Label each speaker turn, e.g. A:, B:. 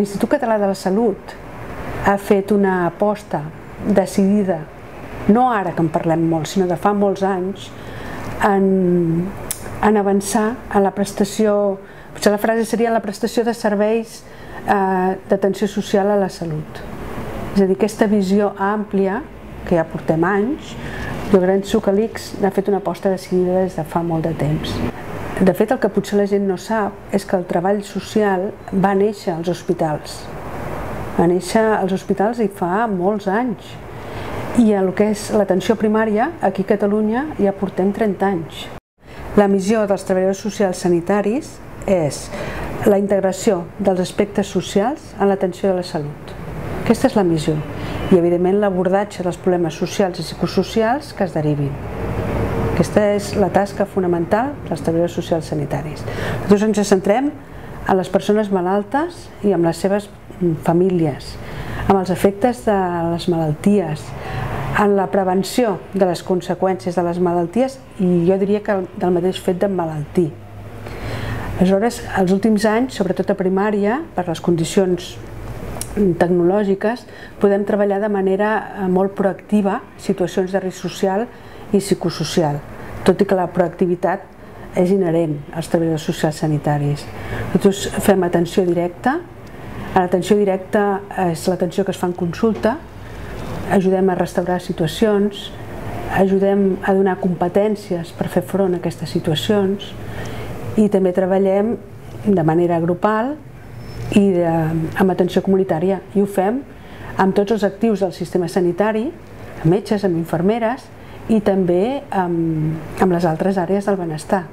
A: L'Institut Català de la Salut ha fet una aposta decidida, no ara que en parlem molt, sinó de fa molts anys, en, en avançar en la prestació, potser la frase seria la prestació de serveis eh, d'atenció social a la salut. És a dir, aquesta visió àmplia, que ja portem anys, jo penso que l'ICS n'ha fet una aposta decidida des de fa molt de temps. De fet, el que potser la gent no sap és que el treball social va néixer als hospitals. Va néixer als hospitals i fa molts anys. I el que és l'atenció primària, aquí a Catalunya ja portem 30 anys. La missió dels treballadors socials sanitaris és la integració dels aspectes socials en l'atenció de la salut. Aquesta és la missió i, evidentment, l'abordatge dels problemes socials i psicosocials que es derivin. Aquesta és la tasca fonamental dels treballadors socials sanitaris. Nosaltres ens centrem en les persones malaltes i amb les seves famílies, amb els efectes de les malalties, en la prevenció de les conseqüències de les malalties i jo diria que del mateix fet d'emmalaltir. Aleshores, els últims anys, sobretot a primària, per les condicions tecnològiques, podem treballar de manera molt proactiva situacions de risc social i psicosocial, tot i que la proactivitat és inherent als treballadors socials sanitaris. Nosaltres fem atenció directa, l'atenció directa és l'atenció que es fa en consulta, ajudem a restaurar situacions, ajudem a donar competències per fer front a aquestes situacions. I també treballem de manera grupal i de, amb atenció comunitària. I ho fem amb tots els actius del sistema sanitari, amb metges, amb infermeres i també amb, amb les altres àrees del benestar.